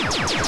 you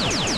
Let's go.